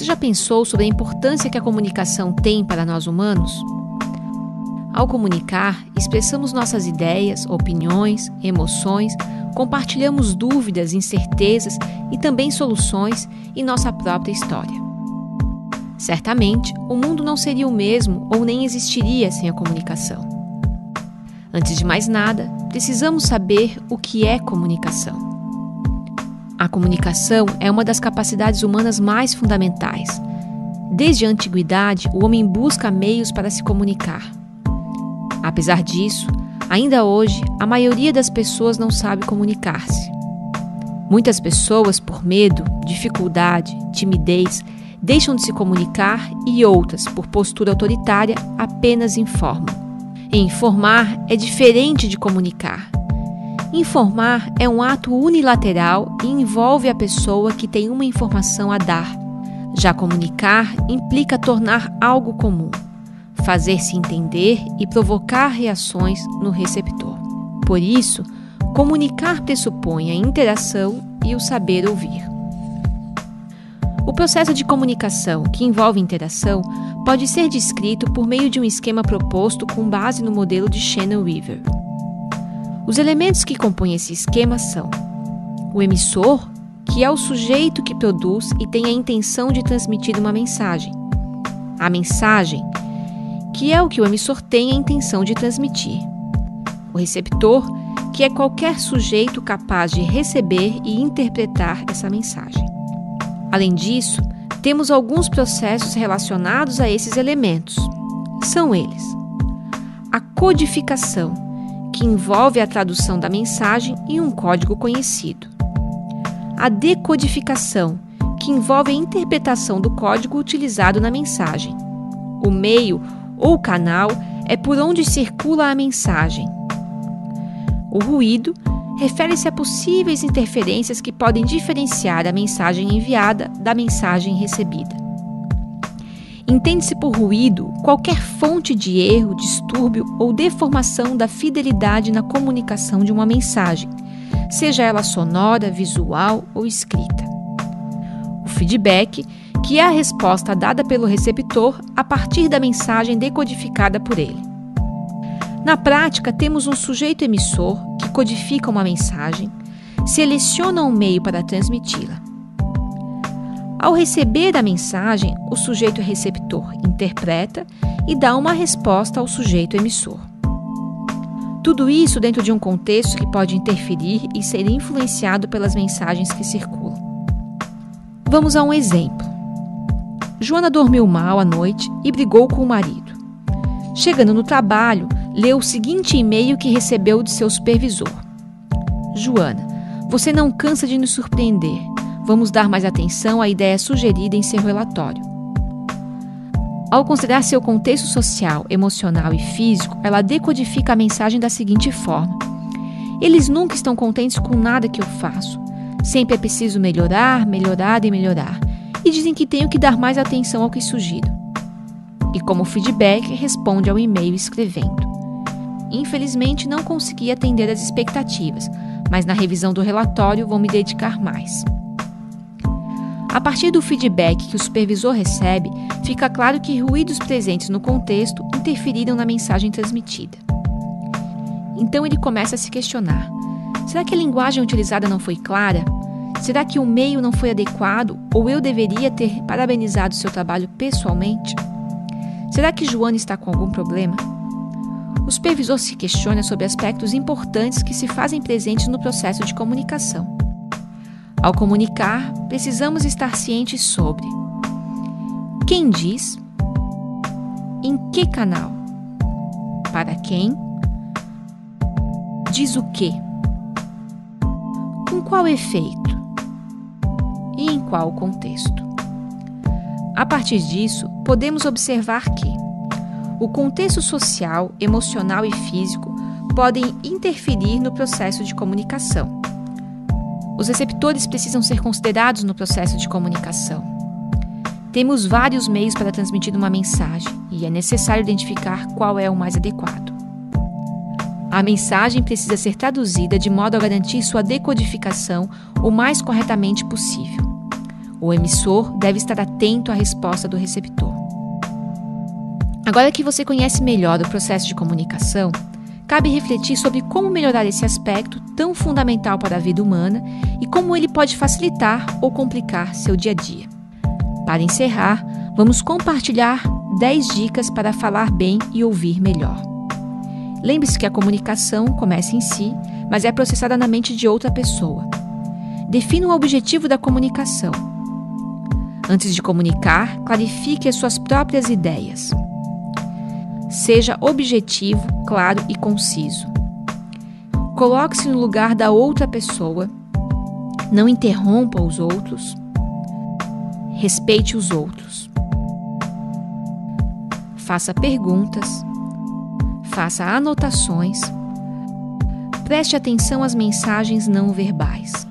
Você já pensou sobre a importância que a comunicação tem para nós humanos? Ao comunicar, expressamos nossas ideias, opiniões, emoções, compartilhamos dúvidas, incertezas e também soluções em nossa própria história. Certamente, o mundo não seria o mesmo ou nem existiria sem a comunicação. Antes de mais nada, precisamos saber o que é comunicação. A comunicação é uma das capacidades humanas mais fundamentais. Desde a antiguidade, o homem busca meios para se comunicar. Apesar disso, ainda hoje, a maioria das pessoas não sabe comunicar-se. Muitas pessoas, por medo, dificuldade, timidez, deixam de se comunicar e outras, por postura autoritária, apenas informam. E informar é diferente de comunicar. Informar é um ato unilateral e envolve a pessoa que tem uma informação a dar. Já comunicar implica tornar algo comum, fazer-se entender e provocar reações no receptor. Por isso, comunicar pressupõe a interação e o saber ouvir. O processo de comunicação, que envolve interação, pode ser descrito por meio de um esquema proposto com base no modelo de Shannon-Weaver. Os elementos que compõem esse esquema são o emissor, que é o sujeito que produz e tem a intenção de transmitir uma mensagem. A mensagem, que é o que o emissor tem a intenção de transmitir. O receptor, que é qualquer sujeito capaz de receber e interpretar essa mensagem. Além disso, temos alguns processos relacionados a esses elementos. São eles: a codificação, que envolve a tradução da mensagem em um código conhecido. A decodificação, que envolve a interpretação do código utilizado na mensagem. O meio ou canal é por onde circula a mensagem. O ruído refere-se a possíveis interferências que podem diferenciar a mensagem enviada da mensagem recebida. Entende-se por ruído qualquer fonte de erro, distúrbio ou deformação da fidelidade na comunicação de uma mensagem, seja ela sonora, visual ou escrita. O feedback, que é a resposta dada pelo receptor a partir da mensagem decodificada por ele. Na prática, temos um sujeito emissor que codifica uma mensagem, seleciona um meio para transmiti-la. Ao receber a mensagem, o sujeito receptor interpreta e dá uma resposta ao sujeito emissor. Tudo isso dentro de um contexto que pode interferir e ser influenciado pelas mensagens que circulam. Vamos a um exemplo. Joana dormiu mal à noite e brigou com o marido. Chegando no trabalho, leu o seguinte e-mail que recebeu de seu supervisor: Joana, você não cansa de nos surpreender vamos dar mais atenção à ideia sugerida em seu relatório. Ao considerar seu contexto social, emocional e físico, ela decodifica a mensagem da seguinte forma: Eles nunca estão contentes com nada que eu faço. Sempre é preciso melhorar, melhorar e melhorar. E dizem que tenho que dar mais atenção ao que sugiro. E como feedback, responde ao e-mail escrevendo: Infelizmente não consegui atender às expectativas, mas na revisão do relatório vou me dedicar mais. A partir do feedback que o supervisor recebe, fica claro que ruídos presentes no contexto interferiram na mensagem transmitida. Então ele começa a se questionar: será que a linguagem utilizada não foi clara? Será que o meio não foi adequado ou eu deveria ter parabenizado seu trabalho pessoalmente? Será que Joana está com algum problema? O supervisor se questiona sobre aspectos importantes que se fazem presentes no processo de comunicação. Ao comunicar, precisamos estar cientes sobre quem diz, em que canal, para quem, diz o que, com qual efeito e em qual contexto. A partir disso, podemos observar que o contexto social, emocional e físico podem interferir no processo de comunicação os receptores precisam ser considerados no processo de comunicação. Temos vários meios para transmitir uma mensagem e é necessário identificar qual é o mais adequado. A mensagem precisa ser traduzida de modo a garantir sua decodificação o mais corretamente possível. O emissor deve estar atento à resposta do receptor. Agora que você conhece melhor o processo de comunicação, cabe refletir sobre como melhorar esse aspecto tão fundamental para a vida humana e como ele pode facilitar ou complicar seu dia a dia. Para encerrar, vamos compartilhar 10 dicas para falar bem e ouvir melhor. Lembre-se que a comunicação começa em si, mas é processada na mente de outra pessoa. Defina o objetivo da comunicação. Antes de comunicar, clarifique as suas próprias ideias. Seja objetivo, claro e conciso. Coloque-se no lugar da outra pessoa. Não interrompa os outros. Respeite os outros. Faça perguntas. Faça anotações. Preste atenção às mensagens não verbais.